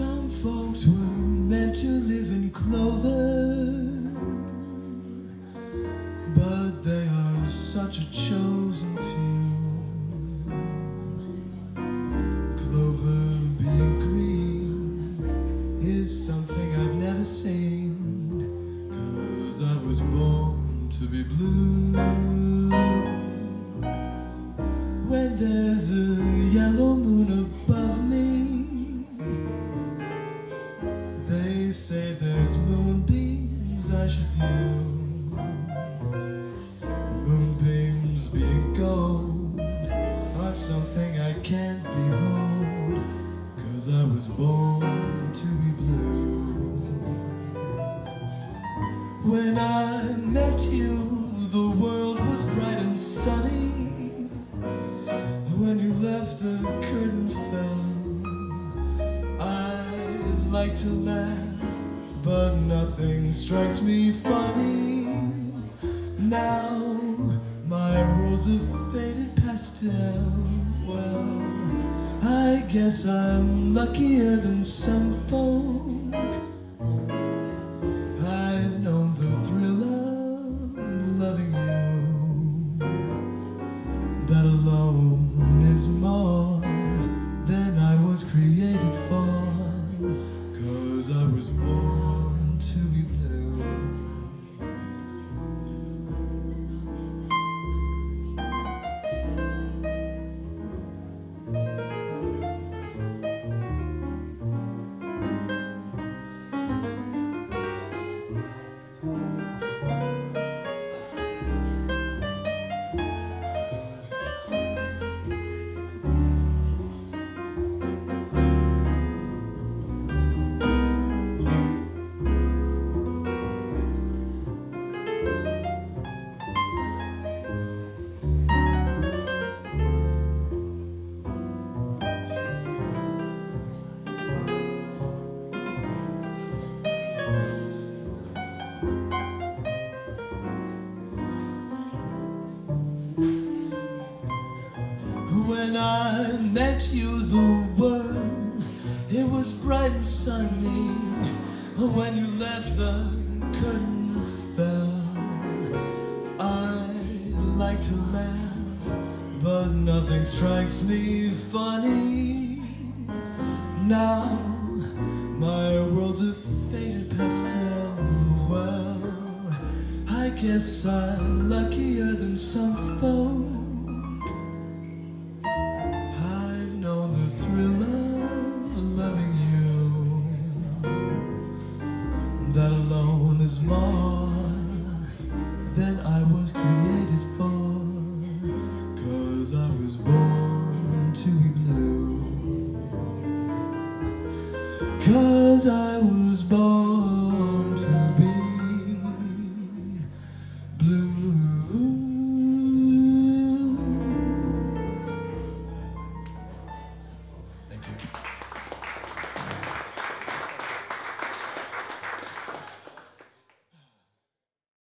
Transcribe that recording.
Some folks were meant to live in clover, but they are such a chosen few. Clover being green is something I've never seen, cause I was born to be blue. When there's a yellow moon above I should view. Moonbeams being gold are something I can't behold, cause I was born to be blue. When I met you, the world was bright and sunny. When you left, the curtain fell. I'd like to laugh, but nothing strikes me funny. Now my world's a faded pastel. Well, I guess I'm luckier than some folk. When I met you, the world it was bright and sunny. When you left, the curtain fell. I like to laugh, but nothing strikes me funny. Now my world's a faded pastel. Well, I guess I'm luckier than some folk. That alone is more than I was created for. Cause I was born to be blue. Cause I was born.